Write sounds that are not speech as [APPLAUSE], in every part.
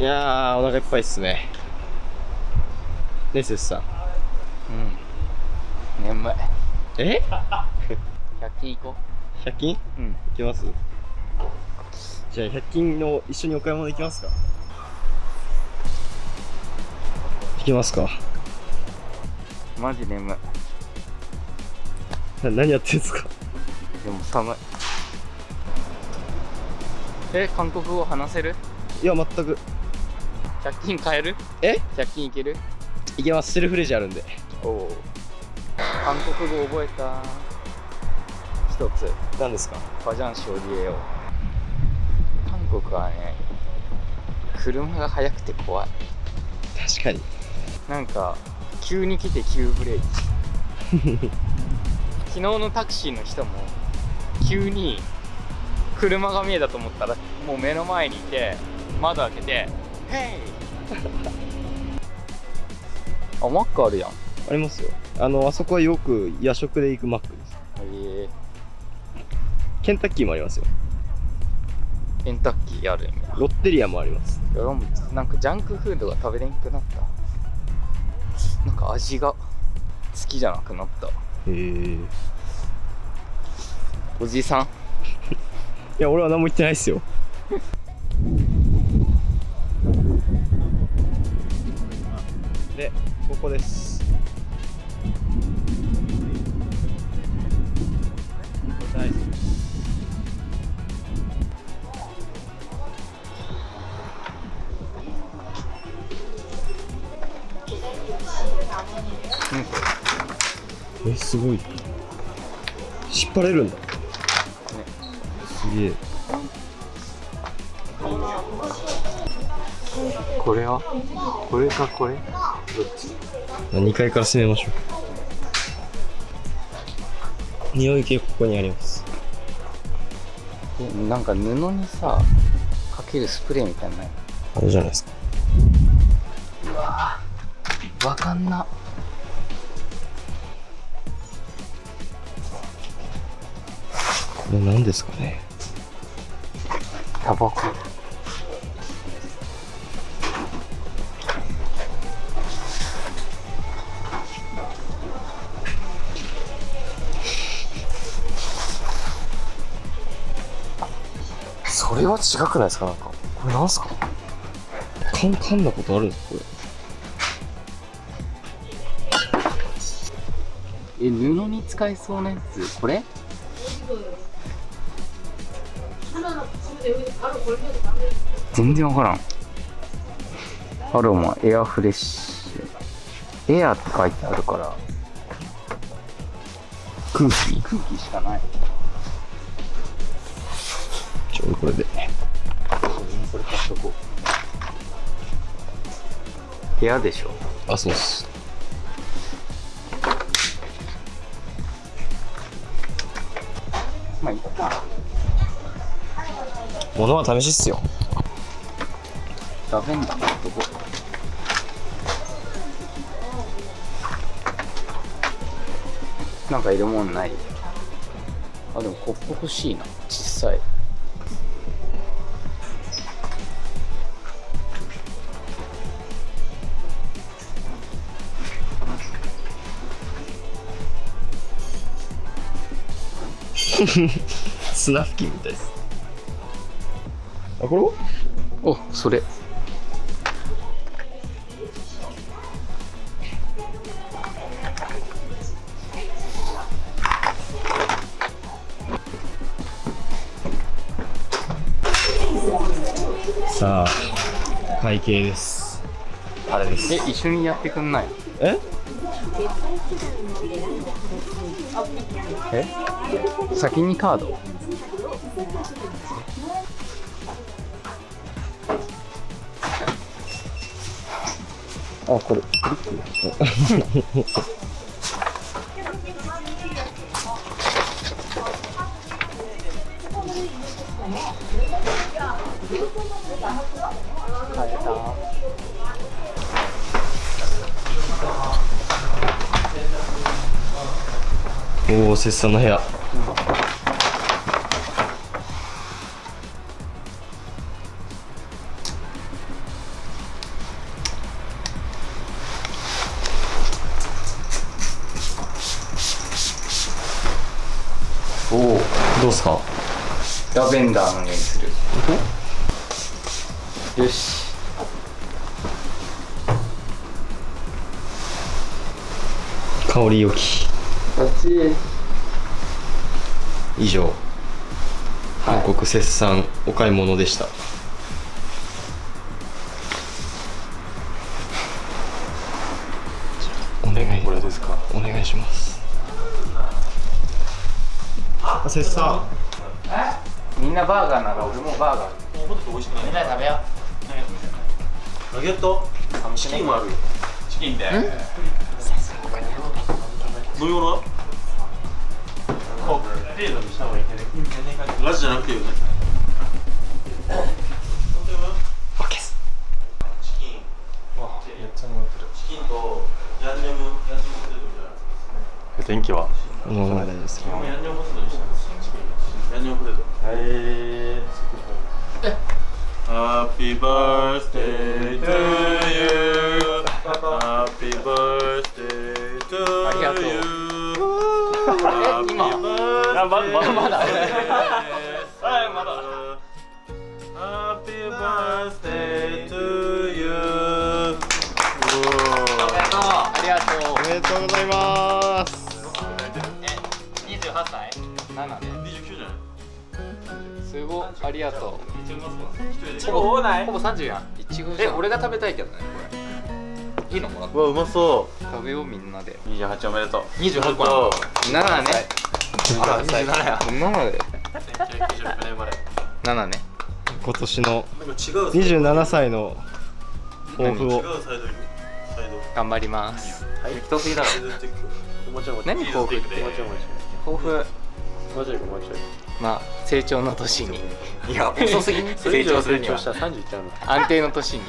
いやー、お腹いっぱいっすね。ね、せつさん。うん。眠い。え？[LAUGHS] 100均行こ ?100 均？ううん。行きます？じゃあ100均の一緒にお買い物行きますか。行きますか。マジ眠い。な何やってんすか？でも寒い。え韓国語話せる？いや、全く。100均買える？え ?100 均いける？いけます。セルフレジあるんで。おお韓国語覚えた一つ何ですか？ファジャンショーリエを韓国はね車が速くて怖い確かに。なんか急に来て急ブレーキ [LAUGHS] 昨日のタクシーの人も急に車が見えたと思ったらもう目の前にいて窓開けて「ヘイ!」あマックあるやんありますよ。あの、あそこはよく夜食で行くマックです。えケンタッキーもありますよ。ー、ケンタッキーあるんやロッテリアもあります。なんかジャンクフードが食べれんくなったなんか味が好きじゃなくなったへえ。いおじさん [LAUGHS] や、俺は何も言ってないですよ。[LAUGHS] で、ここです。大好。え、すごい。引っ張れるんだ。すげえ。これは？これかこれ？2階から攻めましょう。匂い系ここにあります。えなんか布にさかけるスプレーみたいなあれじゃないですか。うわーわかんなこれ何ですかね。タバコれは違くないですか？なんか。これなんすか？かん、噛んだことあるんですかこれ。え布に使えそうなやつこれ？全然わからん。アロマエアフレッシュ。エアって書いてあるから。空気？空気しかないちょ、俺これで。これ買っとこう部屋でしょあ、そうっす。まあいっか物は試しっすよ。ラベンダー買っとこうなんかいるもんないあでもコップ欲しいな小さい [LAUGHS] 砂付近みたいです。あ、これは？おそれさあ、会計です。あれです。え一緒にやってくんないえ？え？先にカード？あこれ。[LAUGHS] 変えたおお切算の部屋、うん、おおどうすか？ラベンダーの匂いする。よし。香り良き。以上。はい。報告切算お買い物でした。お願い。これですか。お願いします。あ切算。みんなバーガーなら俺もバーガー。みんなで食べようナゲット。チキンもあるよ。チキンで。飲み物はラジじゃなくていいよね。オッケーですチキンチキンとヤンニョムヤンニョムポテトじゃ天気は？このまま大丈夫ですあヤンニョムポテトにしたヤンニョムポテトはい Happy birthday to you Happy birthday to ありがとう。you え今？Happy birthday まだまだ。はいまだ。Happy birthday to you. ありがとうおめでとうございます。28歳？7で？29じゃない？すごい。ありがとう。いちご多ないほぼ30やん。いちごじゃん俺が食べたいけどねいいのもらっうわうまそ食べようみんなで。う28おめでとう。28個個。7ね27や。7で。1999年生まれ7ね。今年のなんか違う27歳の抱負を。頑張ります。適当すぎだろ。何抱負って？抱負。まあ成長の年に。いや遅すぎ。んそれ以上成長するには。成長したら30いっちゃうの安定の年に。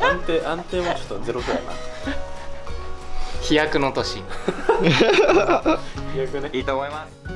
安定安定もちょっとゼロくらいな。飛躍の年。に [LAUGHS] いいと思います。